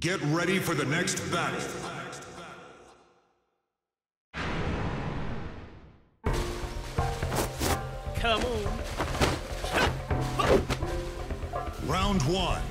Get ready for the next battle. Come on. Round one.